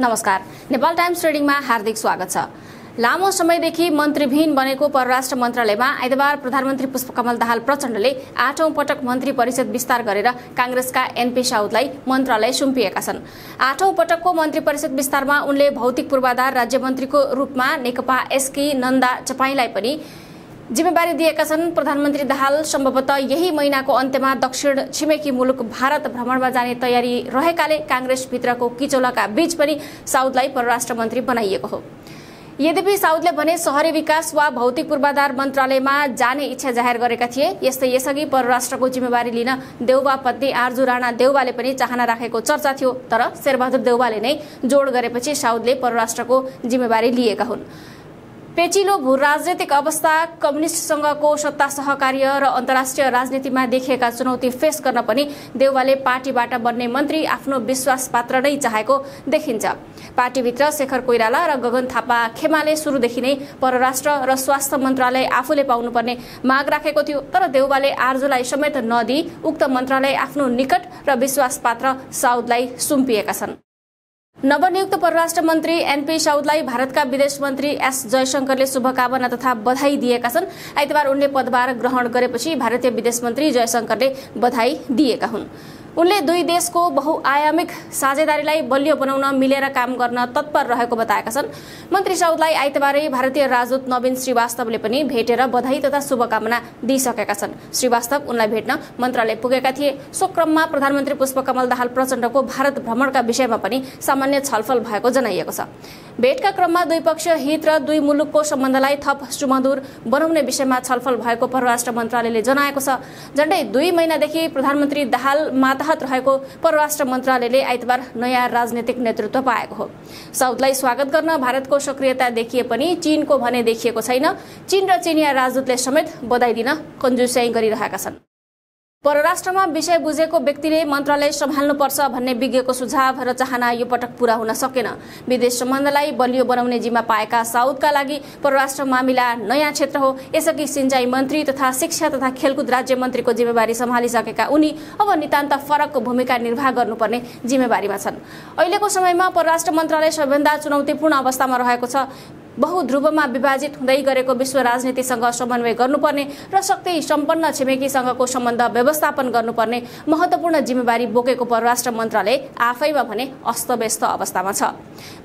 नमस्कार। नेपाल टाइम्स ट्रेडिङमा हार्दिक स्वागत छ। लामो समयदेखि मन्त्रीविहीन बनेको परराष्ट्र मन्त्रालयमा आइतबार प्रधानमन्त्री पुष्पकमल दाहाल प्रचण्डले आठौं पटक मन्त्री परिषद विस्तार गरेर काङ्ग्रेसका एनपी साउदलाई मन्त्रालय सुम्पिएका छन्। आठौं पटकको मन्त्री परिषद विस्तारमा उनले भौतिक पूर्वाधार राज्यमन्त्रीको रूपमा नेकपा एसके नन्दा चपाईलाई पनि जिम्मेवारी दिएका छन्। प्रधानमन्त्री दाहाल सम्भवतः यही महिनाको अन्त्यमा दक्षिण छिमेकी मुलुक भारत भ्रमणमा जाने तयारी रहेकाले काङ्ग्रेसभित्रको किचौलाका बीच पनि साउदलाई परराष्ट्र मन्त्री बनाइएको हो। यद्यपि साउदले भने शहरी विकास वा भौतिक पूर्वाधार मन्त्रालयमा जाने इच्छा जाहेर गरेका थिए यस्तै यसअघि परराष्ट्रको जिम्मेवारी लिन देउबा पत्नी आर्जु राणा देउवाले पनि चाहना राखेको चर्चा थियो तर शेरबहादुर देउवाले नै जोड गरेपछि साउदले परराष्ट्रको जिम्मेवारी लिएका हुन्। पेचिलो भू राजनैतिक अवस्था कम्युनिस्टसँगको सत्ता सहकार्य र अन्तर्राष्ट्रिय राजनीतिमा देखिएका चुनौती फेस गर्न पनि देउवाले पार्टीबाट बन्ने मन्त्री आफ्नो विश्वास पात्र नै चाहेको देखिन्छ। पार्टीभित्र शेखर कोइराला र गगन थापा खेमाले सुरुदेखि नै परराष्ट्र र स्वास्थ्य मन्त्रालय आफूले पाउनुपर्ने माग राखेको थियो तर देउवाले आर्जुलाई समेत नदिई उक्त मन्त्रालय आफ्नो निकट र विश्वास पात्र साउदलाई सुम्पिएका छन्। नवनियुक्त परराष्ट्र मन्त्री एनपी साउदलाई भारतका विदेश मन्त्री एस जयशंकरले शुभकामना तथा बधाई दिएका छन्। आइतबार उनले पदभार ग्रहण गरेपछि भारतीय विदेश मन्त्री जयशंकरले बधाई दिएका हुन्। उनले दुई देशको बहुआयामिक साझेदारीलाई बलियो बनाउन मिलेर काम गर्न तत्पर रहेको बताएका छन्। मन्त्री साउदलाई आइतबारै भारतीय राजदूत नवीन श्रीवास्तवले पनि भेटेर बधाई तथा शुभकामना दिइसकेका छन्। श्रीवास्तव उनलाई भेट्न मन्त्रालय पुगेका थिए। सो क्रममा प्रधानमन्त्री पुष्पकमल दाहाल प्रचण्डको भारत भ्रमणका विषयमा पनि सामान्य छलफल भएको जनाइएको छ। भेटका क्रममा द्विपक्षीय हित र दुई मुलुकको सम्बन्धलाई थप सुमधुर बनाउने विषयमा छलफल भएको परराष्ट्र मन्त्रालयले जनाएको छ। झण्डै दुई महिनादेखि प्रधानमन्त्री दाहाल मातहत रहेको परराष्ट्र मन्त्रालयले आइतबार नयाँ राजनैतिक नेतृत्व पाएको हो। साउदलाई स्वागत गर्न भारतको सक्रियता देखिए पनि चीनको भने देखिएको छैन। चीन र चिनिया राजदूतले समेत बधाई दिन कन्जुस्याई गरिरहेका छन्। परराष्ट्रमा विषय बुझेको व्यक्तिले मन्त्रालय सम्हाल्नुपर्छ भन्ने विज्ञको सुझाव र चाहना यो पटक पूरा हुन सकेन। विदेश सम्बन्धलाई बलियो बनाउने जिम्मा पाएका साउदका लागि परराष्ट्र मामिला नयाँ क्षेत्र हो। यसअघि सिंचाई मन्त्री तथा शिक्षा तथा खेलकुद राज्य मन्त्रीको जिम्मेवारी सम्हालिसकेका उनी अब नितान्त फरक भूमिका निर्वाह गर्नुपर्ने जिम्मेवारीमा छन्। अहिलेको समयमा परराष्ट्र मन्त्रालय सबैभन्दा चुनौतीपूर्ण अवस्थामा रहेको छ। बहुध्रुवमा विभाजित हुँदै गरेको विश्व राजनीतिसँग समन्वय गर्नुपर्ने र शक्ति सम्पन्न छिमेकीसँगको सम्बन्ध व्यवस्थापन गर्नुपर्ने महत्वपूर्ण जिम्मेवारी बोकेको परराष्ट्र मन्त्रालय आफैमा भने अस्तव्यस्त अवस्थामा छ।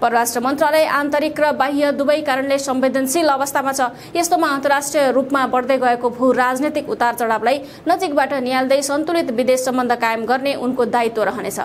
परराष्ट्र मन्त्रालय आन्तरिक र बाह्य दुवै कारणले संवेदनशील अवस्थामा छ। यस्तोमा अन्तर्राष्ट्रिय रूपमा बढ्दै गएको भू राजनैतिक उतार चढावलाई नजिकबाट निहाल्दै सन्तुलित विदेश सम्बन्ध कायम गर्ने उनको दायित्व रहनेछ।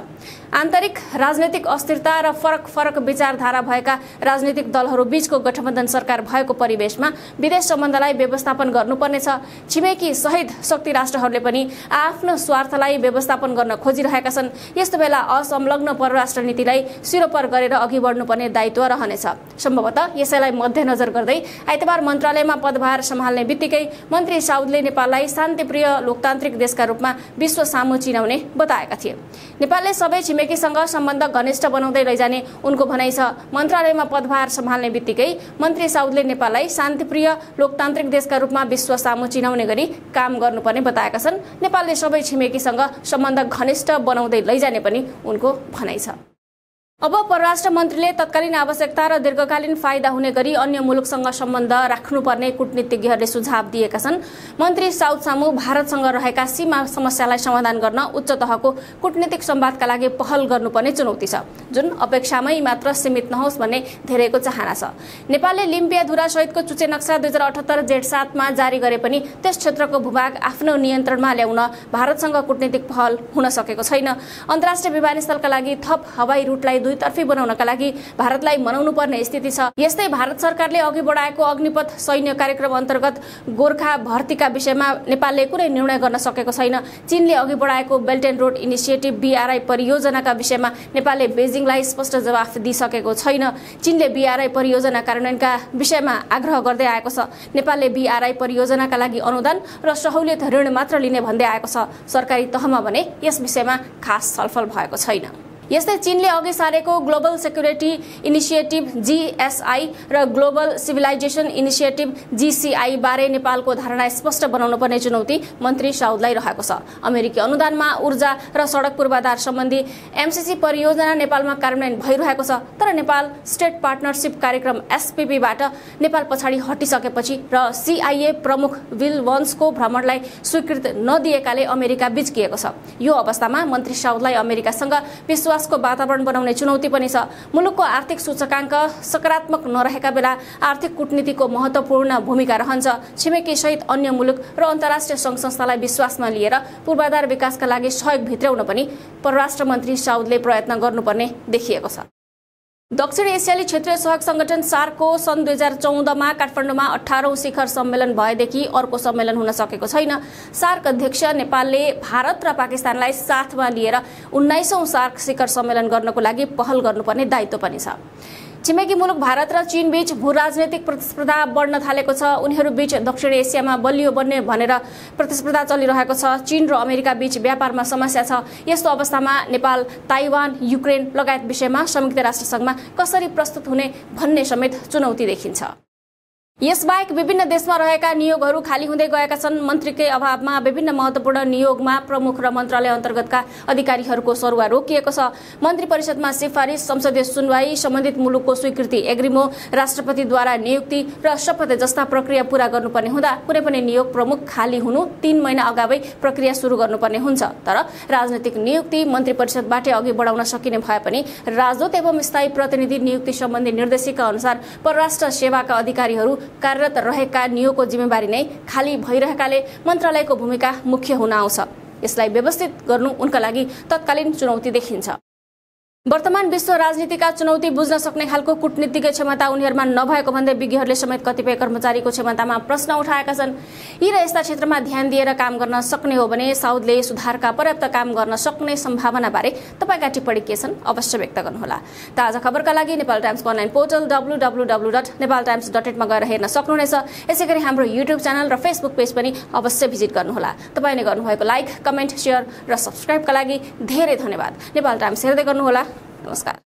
आन्तरिक राजनैतिक अस्थिरता र फरक फरक विचारधारा भएका राजनैतिक दलहरू बीचको गठबन्धन सरकार भएको परिवेशमा विदेश सम्बन्धलाई व्यवस्थापन गर्नुपर्नेछ। छिमेकी सहित शक्ति राष्ट्रहरूले पनि आफ्नो स्वार्थलाई व्यवस्थापन गर्न खोजिरहेका छन्। यस्तो बेला असंलग्न परराष्ट्र नीतिलाई सिरोपर गरेर अघि बढ्नुपर्ने दायित्व रहनेछ। सम्भवतः यसैलाई मध्यनजर गर्दै आइतबार मन्त्रालयमा पदभार सम्हाल्ने बित्तिकै मन्त्री साउदले नेपाललाई शान्तिप्रिय लोकतान्त्रिक देशका रूपमा विश्व सामु चिनाउने बताएका थिए। नेपालले सबै छिमेकीसँग सम्बन्ध घनिष्ठ बनाउँदै लैजाने उनको भनाइ छ। मन्त्रालयमा पदभार सम्हाल्ने बित्तिकै मन्त्री साउदले नेपाललाई शान्तिप्रिय लोकतान्त्रिक देशका रूपमा विश्व सामु चिनाउने गरी काम गर्नुपर्ने बताएका छन्। नेपालले सबै छिमेकीसँग सम्बन्ध घनिष्ठ बनाउँदै लैजाने पनि उनको भनाइ छ। अब परराष्ट्र मन्त्रीले तत्कालीन आवश्यकता र दीर्घकालीन फाइदा हुने गरी अन्य मुलुकसँग सम्बन्ध राख्नुपर्ने कूटनीतिज्ञहरूले सुझाव दिएका छन्। मन्त्री साउथ सामु भारतसँग रहेका सीमा समस्यालाई समाधान गर्न उच्च तहको कूटनीतिक सम्वादका लागि पहल गर्नुपर्ने चुनौती छ। जुन अपेक्षामै मात्र सीमित नहोस् भन्ने धेरैको चाहना छ। नेपालले लिम्पिया धुरा सहितको चुचे नक्सा दुई हजार अठहत्तर जेठ सातमा जारी गरे पनि त्यस क्षेत्रको भूभाग आफ्नो नियन्त्रणमा ल्याउन भारतसँग कूटनीतिक पहल हुन सकेको छैन। अन्तर्राष्ट्रिय विमानस्थलका लागि थप हवाई रुटलाई दुईतर्फी बनाउनका लागि भारतलाई मनाउनु पर्ने स्थिति छ। यस्तै भारत सरकारले अघि बढाएको अग्निपथ सैन्य कार्यक्रम अन्तर्गत गोर्खा भर्तीका विषयमा नेपालले कुनै निर्णय गर्न सकेको छैन। चीनले अघि बढाएको belt and road initiative BRI परियोजनाका विषयमा नेपालले बेजिङलाई स्पष्ट जवाफ दिइसकेको छैन। चीनले बिआरआई परियोजना कार्यान्वयनका विषयमा आग्रह गर्दै आएको छ। नेपालले बिआरआई परियोजनाका लागि अनुदान र सहुलियत ऋण मात्र लिने भन्दै आएको छ। सरकारी तहमा भने यस विषयमा खास छलफल भएको छैन। यस्तै चीनले अघि सारेको ग्लोबल सेक्युरिटी इनिसिएटिभ जिएसआई र ग्लोबल सिभिलाइजेसन इनिसिएटिभ जिसिआई बारे नेपालको धारणा स्पष्ट बनाउनु पर्ने चुनौती मन्त्री साउदलाई रहेको छ। अमेरिकी अनुदानमा ऊर्जा र सडक पूर्वाधार सम्बन्धी एमसिसी परियोजना नेपालमा कार्यान्वयन भइरहेको छ तर नेपाल स्टेट पार्टनरसिप कार्यक्रम एसपिपीबाट नेपाल पछाडि हटिसकेपछि र सिआइए प्रमुख विल वन्सको भ्रमणलाई स्वीकृत नदिएकाले अमेरिका बिचकिएको छ। यो अवस्थामा मन्त्री साउदलाई अमेरिकासँग विश्वासको वातावरण बनाउने चुनौती पनि छ। मुलुकको आर्थिक सूचकाङ्क सकारात्मक नरहेका बेला आर्थिक कूटनीतिको महत्वपूर्ण भूमिका रहन्छ। छिमेकी सहित अन्य मुलुक र अन्तर्राष्ट्रिय सङ्घ संस्थालाई विश्वासमा लिएर पूर्वाधार विकासका लागि सहयोग भित्राउन पनि परराष्ट्र मन्त्री साउदले प्रयत्न गर्नुपर्ने देखिएको छ। दक्षिण एसियाली क्षेत्रीय सहयोग संगठन सार्कको सन् दुई हजार चौधमा काठमाडौँमा अठारौं शिखर सम्मेलन भएदेखि अर्को सम्मेलन हुन सकेको छैन। सार्क अध्यक्ष नेपालले भारत र पाकिस्तानलाई साथमा लिएर उन्नाइसौं सार्क शिखर सम्मेलन गर्नको लागि पहल गर्नुपर्ने दायित्व पनि छ। छिमेकी मुलुक भारत र चीन बीच भू राजनैतिक प्रतिस्पर्धा बढ्न थालेको छ। उनीहरू बीच दक्षिण एसियामा बलियो बन्ने भनेर प्रतिस्पर्धा चलिरहेको छ। चीन र अमेरिका बीच व्यापारमा समस्या छ। यस्तो अवस्थामा नेपाल ताइवान युक्रेन लगायत विषयमा संयुक्त राष्ट्रसङ्घमा कसरी प्रस्तुत हुने भन्ने समेत चुनौती देखिन्छ। यसबाहेक विभिन्न देशमा रहेका नियोगहरू खाली हुँदै गएका छन्। मन्त्रीकै अभावमा विभिन्न महत्वपूर्ण नियोगमा प्रमुख र मन्त्रालय अन्तर्गतका अधिकारीहरूको सरुवा रोकिएको छ। मन्त्री परिषदमा सिफारिस संसदीय सुनवाई सम्बन्धित मुलुकको स्वीकृति एग्रिमो राष्ट्रपतिद्वारा नियुक्ति र शपथ जस्ता प्रक्रिया पूरा गर्नुपर्ने हुँदा कुनै पनि नियोग प्रमुख खाली हुनु तीन महिना अगावै प्रक्रिया सुरु गर्नुपर्ने हुन्छ। तर राजनैतिक नियुक्ति मन्त्री परिषदबाटै अघि बढाउन सकिने भए पनि राजदूत एवं स्थायी प्रतिनिधि नियुक्ति सम्बन्धी निर्देशिका अनुसार परराष्ट्र सेवाका अधिकारीहरू कार्यरत रहेका नियोगको जिम्मेवारी नै खाली भइरहेकाले मन्त्रालयको भूमिका मुख्य हुन आउँछ। यसलाई व्यवस्थित गर्नु उनका लागि तत्कालीन चुनौती देखिन्छ। वर्तमान विश्व राजनीतिका चुनौती बुझ्न सक्ने खालको कूटनीतिक क्षमता उनीहरूमा नभएको भन्दै विज्ञहरूले समेत कतिपय कर्मचारीको क्षमतामा प्रश्न उठाएका छन्। यी र यस्ता क्षेत्रमा ध्यान दिएर काम गर्न सक्ने हो भने साउदले सुधारका पर्याप्त काम गर्न सक्ने सम्भावनाबारे तपाईँका टिप्पणी के छन् अवश्य व्यक्त गर्नुहोला। ताजा खबरका लागि Nepal टाइम्सको online portal W W W dot Nepal times dot एटमा गएर हेर्न सक्नुहुनेछ। यसै गरी हाम्रो युट्युब च्यानल र फेसबुक पेज पनि अवश्य भिजिट गर्नुहोला। तपाईँले गर्नुभएको लाइक कमेन्ट सेयर र सब्सक्राइबका लागि धेरै धन्यवाद। नेपाल टाइम्स हेर्दै गर्नुहोला। नमस्कार